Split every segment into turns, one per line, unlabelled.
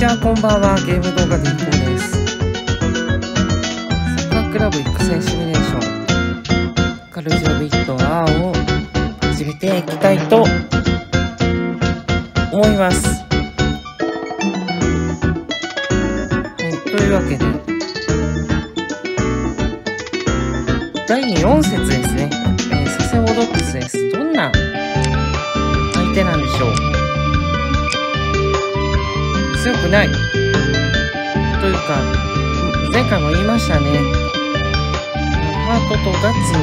ちはこんばんは。ゲーム動画でいこうです。サッカークラブ育成シミュレーション。カルジオビット R を始めていきたいと思います。はいというわけで。第4節ですね、えー、サセオドックスです。どんな相手なんでしょう？強くない。というか、前回も言いましたね。ハートとガッツの、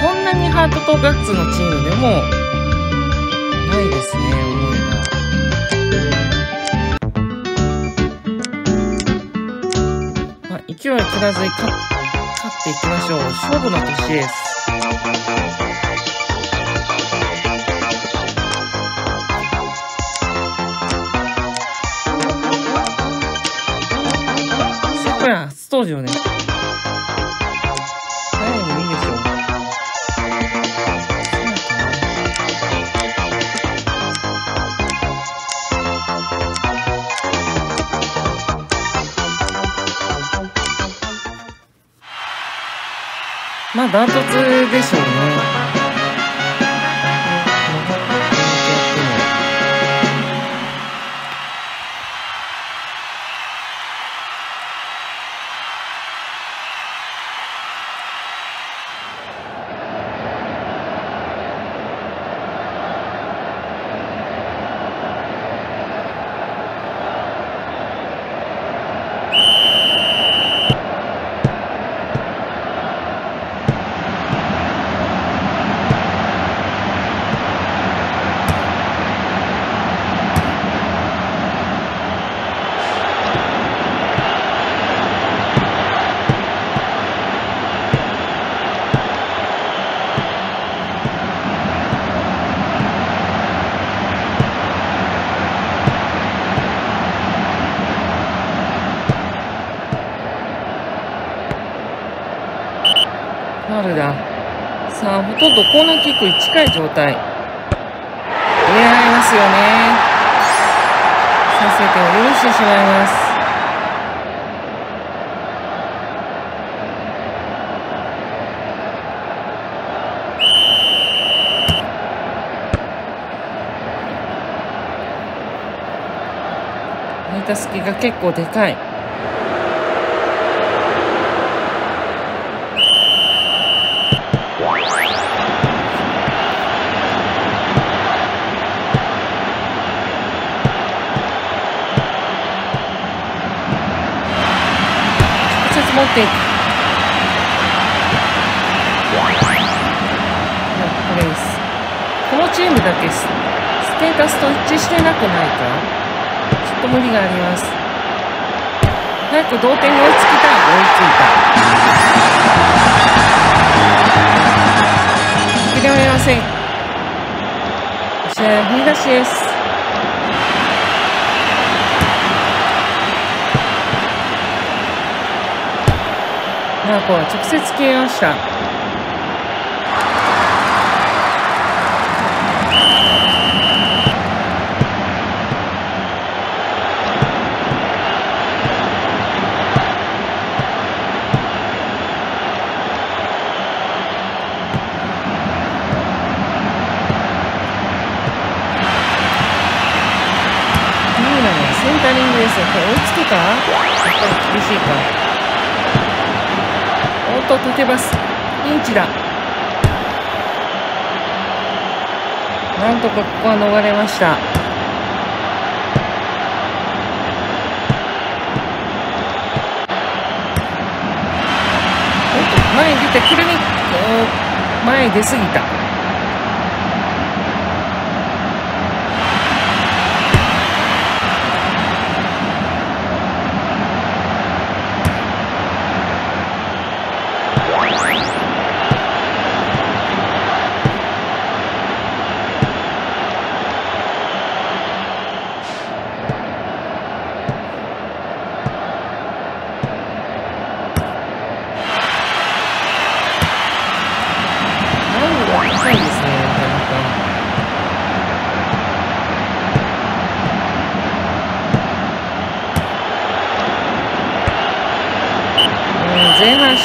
そんなにハートとガッツのチームでも、ないですね、思いが。まあ、勢い切らずに勝っていきましょう。勝負の年です。これ初登場ね。誰でもいいでしょう。まあ、ダントツでしょうね。ほとんどコーナーキックに近い状態。入れられますよね。先制点を許してしまいます。空いた隙が結構でかい。って。いくこれです。このチームだけステータスと一致してなくないか？ちょっと無理があります。早く同点に追いつきたい。追いついた。切れません。試合振り出しですナコは直接消えました。センタリングですよ。これ追いつくかやっぱり厳しいか。と縦バスピンチだ。なんとかここは逃れました。前に出てくるみ前に出すぎた。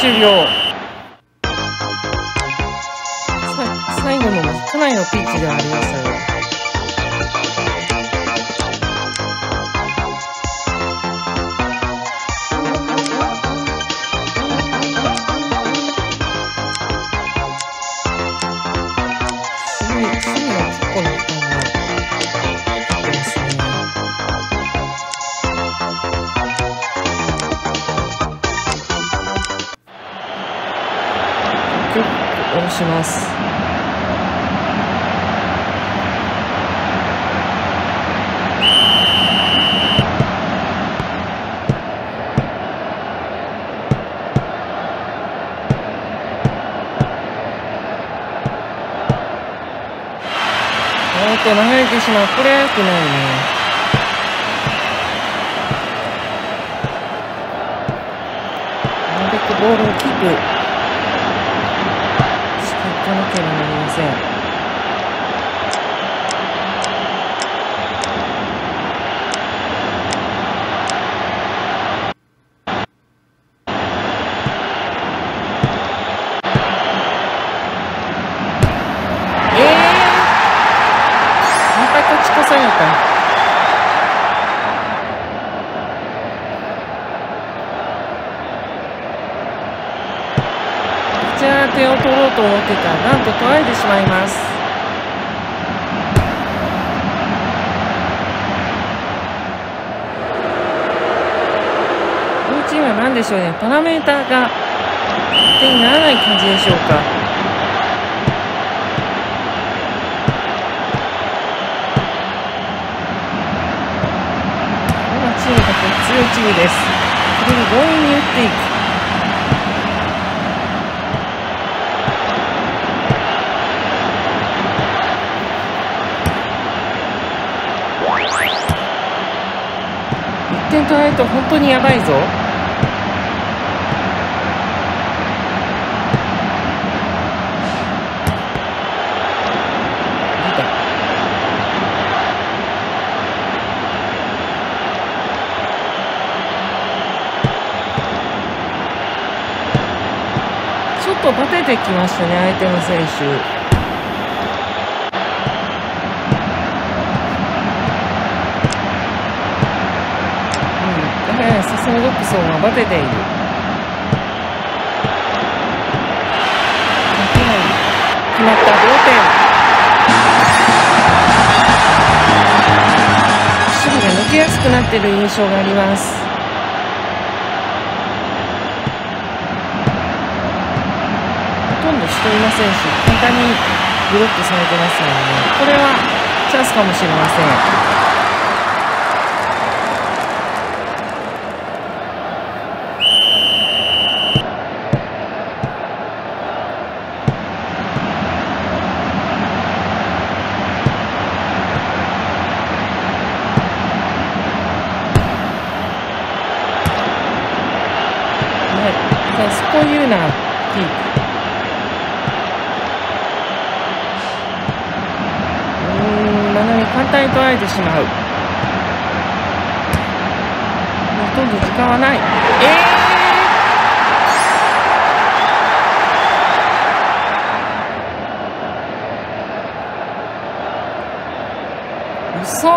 終了。最後のかなりのピッチではありましたよします。おっと流れてしまうこれは良くないねなるべくボールをキープかなければなりません。えー、また勝ち越された。点を取ろうと思ってたなんと取られてしまいます。このチームは何でしょうね。パラメーターが点にならない感じでしょうか。今チームが強いチームです。これに強引に打っていく。点取られると本当にやばいぞ。ちょっとバテてきましたね相手の選手。ソードックスをまばてている。決まった同点。守備が抜けやすくなっている印象があります。ほとんど人いませんし簡単にブロックされてますので、ね、これはチャンスかもしれません単に取られてしまう。ほとんど時間はない。ええー、嘘。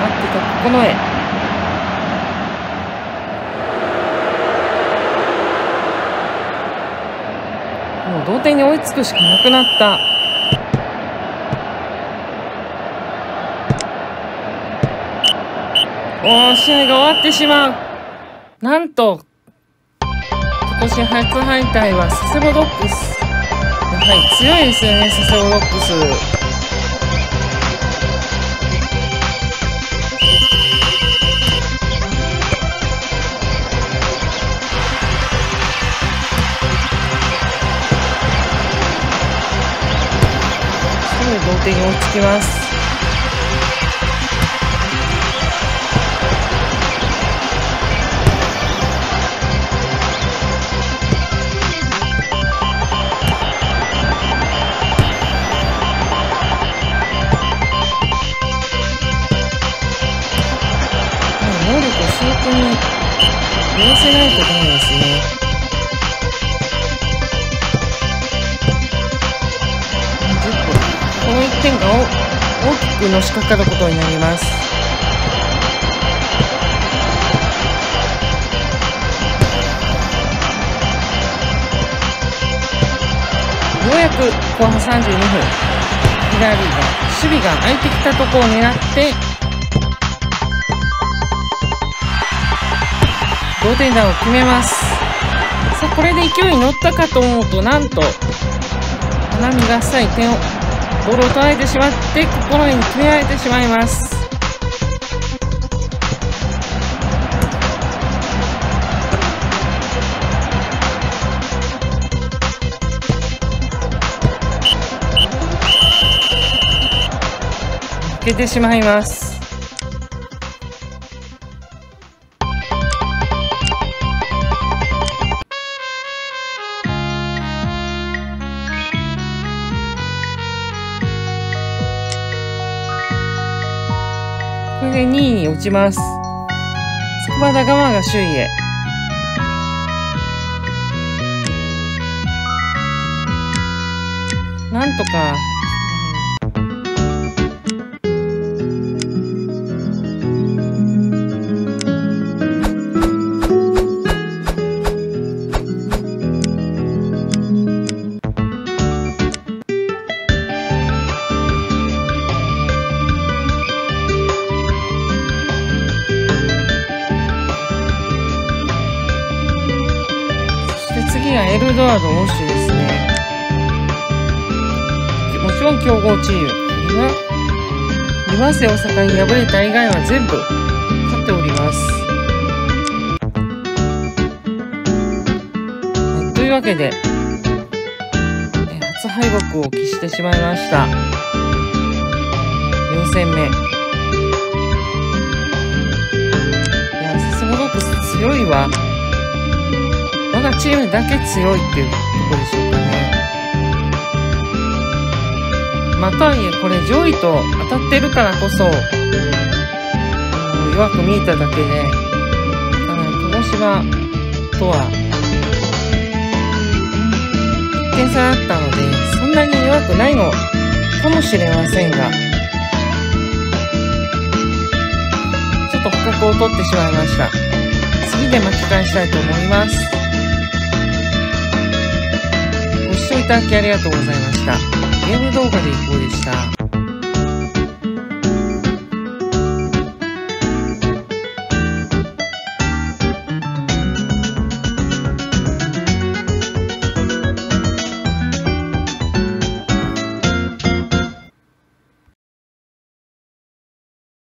待ってたここ同点に追いつくしかなくなった。おー試合が終わってしまう。なんと今年初敗退は佐世保ドッグス。やはり強いですよね佐世保ドッグス。きます。能力を正確に乗せないとダメですね。くのしかかることになります。ようやく後半32分、左が、守備が空いてきたところを狙って、同点弾を決めますさあこれで勢いに乗ったかと思うとなんと花見が浅い点をボールを捉えてしまって心に決められてしまいます。負けてしまいます。で2位に落ちます。筑波高間が首位へ。なんとかエルドアード・ウォッシュですね。もちろん強豪チーム。岩瀬大阪に敗れた以外は全部勝っております。はい、というわけで、初敗北を喫してしまいました。4戦目。いや、さすがロックス強いわ。我がチームだけ強いっていうとこでしょうかね。またはいえ、これ上位と当たってるからこそ、弱く見えただけで、かなり鹿児島とは1点差だったので、そんなに弱くないのかもしれませんが、ちょっと捕獲を取ってしまいました。次で巻き返したいと思います。ただきありがとうございました。ゲーム動画でいこうでした。